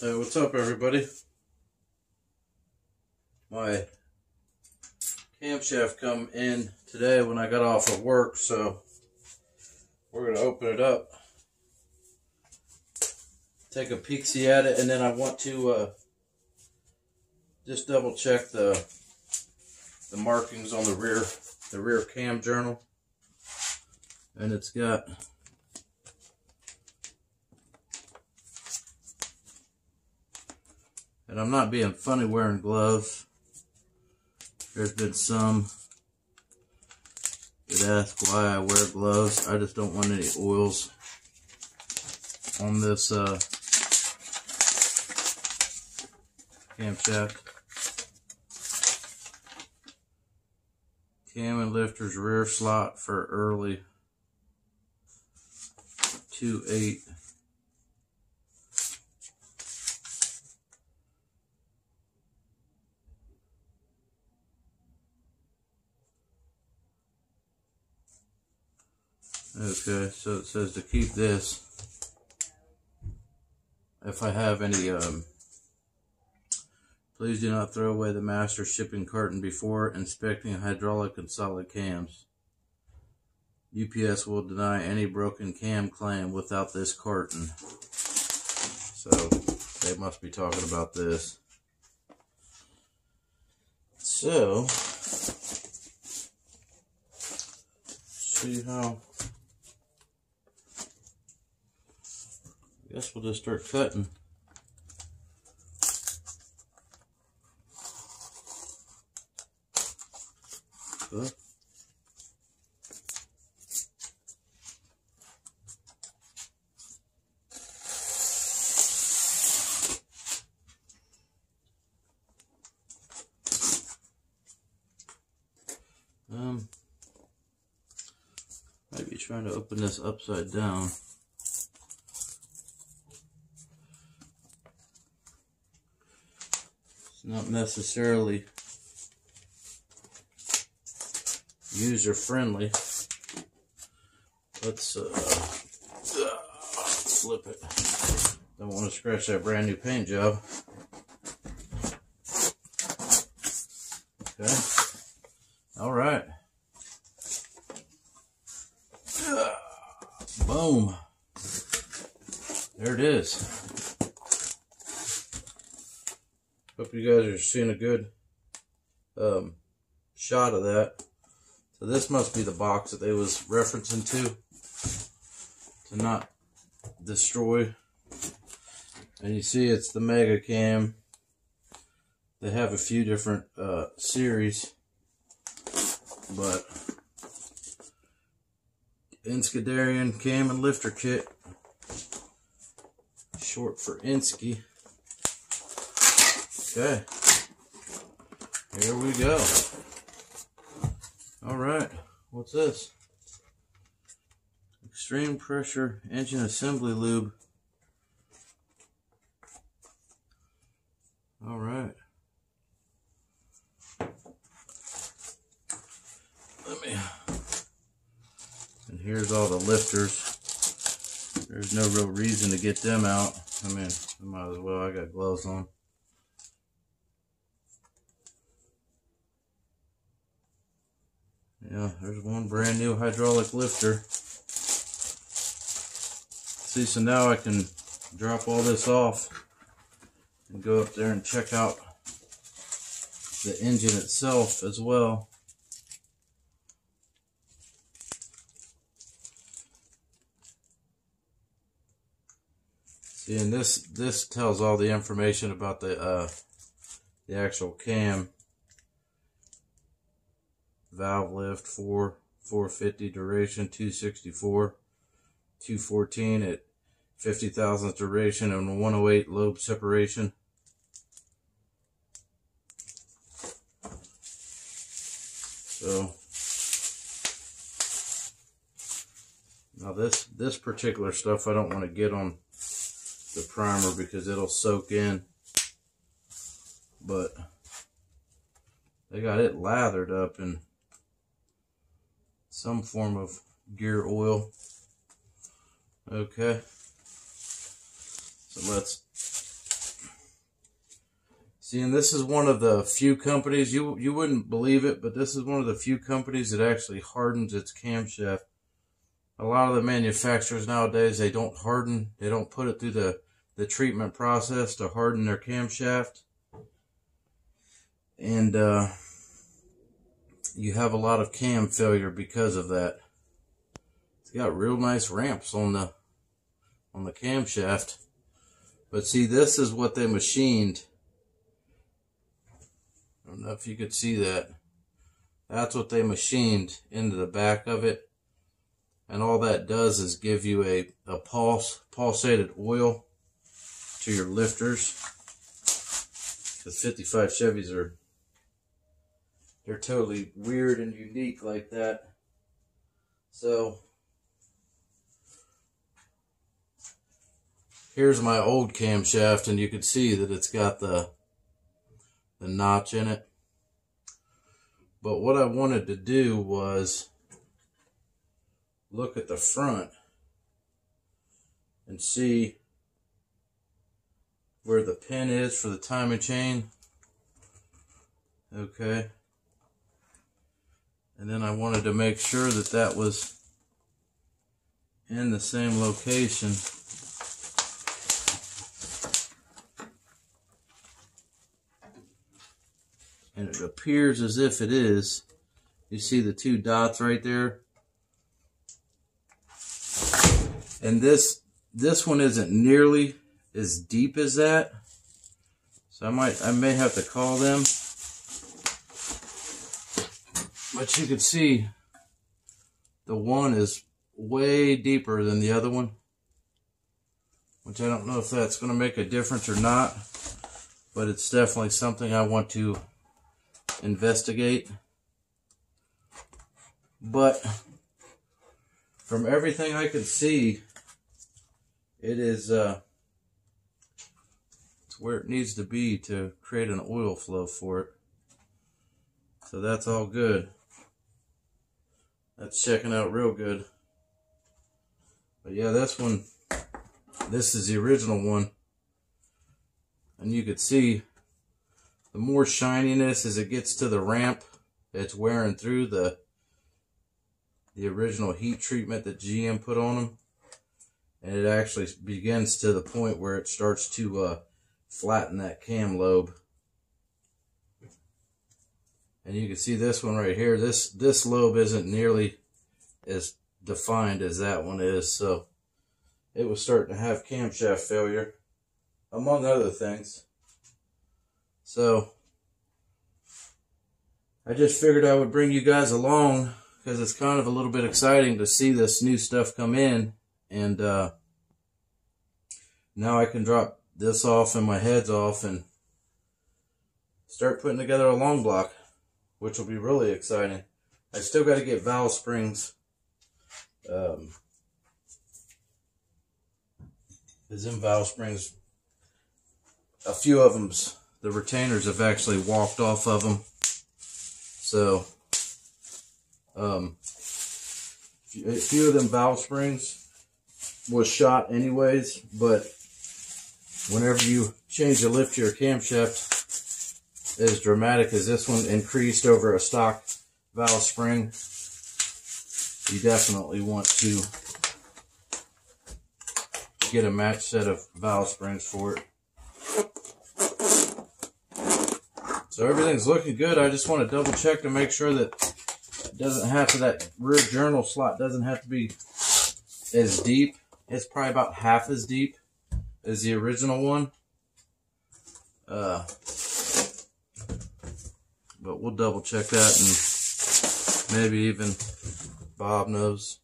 Hey, what's up, everybody? My camshaft come in today when I got off of work, so we're gonna open it up, take a peek see at it, and then I want to uh, just double check the the markings on the rear the rear cam journal, and it's got And I'm not being funny wearing gloves. There's been some that ask why I wear gloves. I just don't want any oils on this uh, camshaft. Cam and lifters rear slot for early 2-8. Okay, so it says to keep this, if I have any, um, please do not throw away the master shipping carton before inspecting hydraulic and solid cams. UPS will deny any broken cam claim without this carton. So, they must be talking about this. So, see how Guess we'll just start cutting. Huh? Um, might be trying to open this upside down. Not necessarily user friendly. Let's uh, flip it. Don't want to scratch that brand new paint job. Okay. All right. Boom. There it is. Hope you guys are seeing a good um, shot of that. So this must be the box that they was referencing to to not destroy. And you see it's the Mega Cam. They have a few different uh, series, but Iskenderian Cam and Lifter Kit, short for Isky. Okay. Here we go. All right. What's this? Extreme pressure engine assembly lube. All right. Let me. And here's all the lifters. There's no real reason to get them out. I mean, I might as well. I got gloves on. Yeah, there's one brand new hydraulic lifter. See, so now I can drop all this off and go up there and check out the engine itself as well. See, and this this tells all the information about the uh, the actual cam valve lift 4 450 duration 264 214 at 50 thousandths duration and 108 lobe separation. So now this this particular stuff I don't want to get on the primer because it'll soak in but they got it lathered up and some form of gear oil. Okay. So let's See, and this is one of the few companies, you you wouldn't believe it, but this is one of the few companies that actually hardens its camshaft. A lot of the manufacturers nowadays, they don't harden, they don't put it through the, the treatment process to harden their camshaft. And uh, you have a lot of cam failure because of that. It's got real nice ramps on the on the camshaft. But see, this is what they machined I don't know if you could see that. That's what they machined into the back of it. And all that does is give you a, a pulse, pulsated oil to your lifters. Because 55 Chevys are, they're totally weird and unique like that. So, here's my old camshaft and you can see that it's got the the notch in it. But what I wanted to do was look at the front and see where the pin is for the timing chain. Okay. And then I wanted to make sure that that was in the same location. and it appears as if it is. You see the two dots right there? And this this one isn't nearly as deep as that. So I might I may have to call them. But you can see the one is way deeper than the other one. Which I don't know if that's going to make a difference or not. But it's definitely something I want to investigate. But from everything I can see, it is uh, it's where it needs to be to create an oil flow for it. So that's all good. That's checking out real good. But yeah, this one, this is the original one. And you could see the more shininess as it gets to the ramp, it's wearing through the the original heat treatment that GM put on them. And it actually begins to the point where it starts to uh, flatten that cam lobe. And you can see this one right here. This this lobe isn't nearly as defined as that one is. So it was starting to have camshaft failure, among other things. So I just figured I would bring you guys along because it's kind of a little bit exciting to see this new stuff come in. And uh, now I can drop this off and my heads off and start putting together a long block, which will be really exciting. I still got to get valve springs. Um, is in valve springs. A few of them's the retainers have actually walked off of them. So, um, a few of them valve springs was shot anyways, but whenever you change the lift to your camshaft, as dramatic as this one increased over a stock valve spring, you definitely want to get a match set of valve springs for it. So everything's looking good. I just want to double check to make sure that it doesn't have to, that rear journal slot doesn't have to be as deep. It's probably about half as deep as the original one. Uh, but we'll double check that and maybe even Bob knows.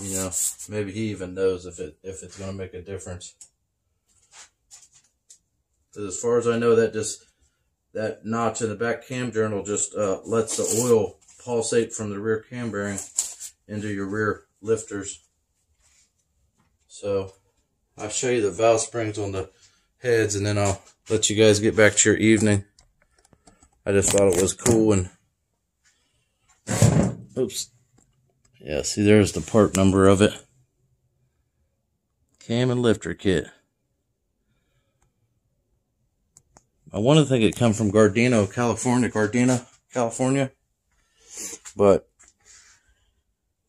You know, maybe he even knows if it if it's going to make a difference. As far as I know, that just that notch in the back cam journal just uh, lets the oil pulsate from the rear cam bearing into your rear lifters. So I'll show you the valve springs on the heads and then I'll let you guys get back to your evening. I just thought it was cool and oops. Yeah, see there's the part number of it. Cam and lifter kit. I want to think it come from Gardena, California, Gardena, California. But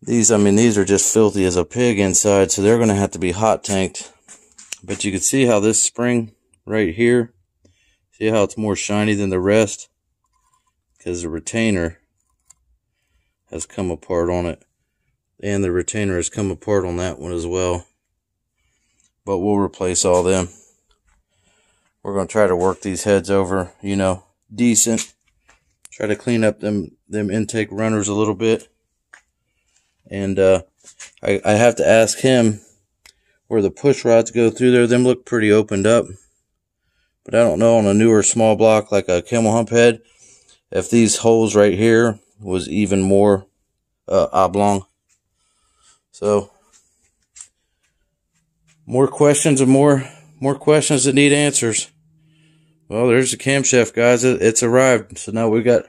these, I mean, these are just filthy as a pig inside, so they're going to have to be hot tanked. But you can see how this spring right here, see how it's more shiny than the rest? Because the retainer has come apart on it. And the retainer has come apart on that one as well. But we'll replace all them. We're going to try to work these heads over, you know, decent. Try to clean up them, them intake runners a little bit. And uh, I, I have to ask him where the push rods go through there. Them look pretty opened up. But I don't know on a newer small block like a camel hump head if these holes right here was even more uh, oblong. So more questions and more more questions that need answers. Well, there's the camshaft, guys. It's arrived. So now we got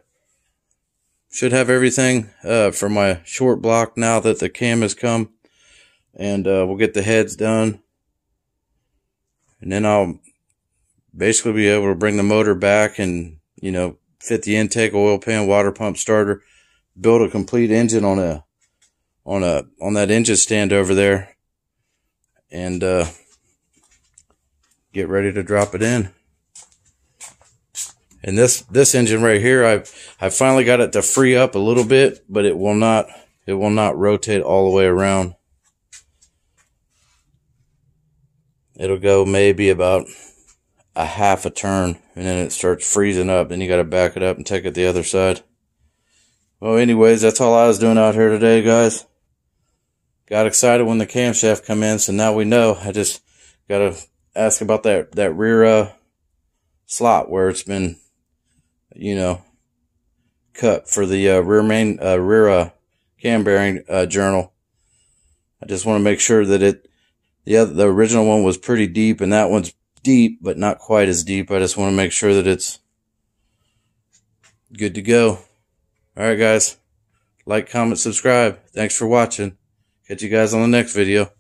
should have everything uh, for my short block now that the cam has come. And uh, we'll get the heads done. And then I'll basically be able to bring the motor back and, you know, fit the intake, oil pan, water pump starter, build a complete engine on a, on a, on that engine stand over there. And, uh, get ready to drop it in. And this, this engine right here, I've, I finally got it to free up a little bit, but it will not, it will not rotate all the way around. It'll go maybe about a half a turn and then it starts freezing up. Then you got to back it up and take it the other side. Well, anyways, that's all I was doing out here today, guys. Got excited when the camshaft come in, so now we know. I just got to ask about that, that rear uh, slot where it's been you know, cut for the uh, rear main uh, rear uh, cam bearing uh, journal. I just want to make sure that it the other, the original one was pretty deep and that one's deep but not quite as deep. I just want to make sure that it's good to go. All right, guys. Like, comment, subscribe. Thanks for watching. Catch you guys on the next video.